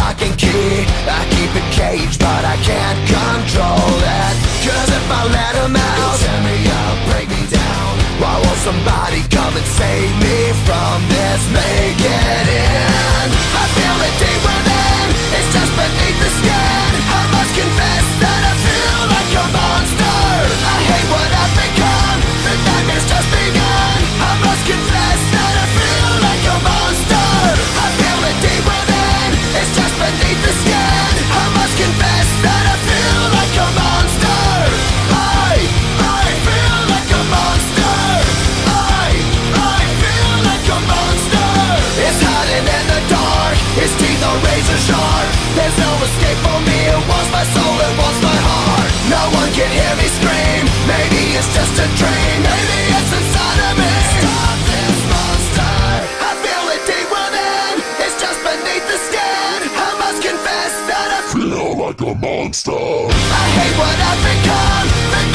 lock and key. I keep it caged, but I can't control it. Cause if I let him out, tear me up, break me down. Why won't somebody come and save me from There's no escape for me, it wants my soul, it wants my heart. No one can hear me scream, maybe it's just a dream, maybe it's inside of me. Stop this monster. I feel it deep within, it's just beneath the skin. I must confess that I Feel like a monster. I hate what I've become.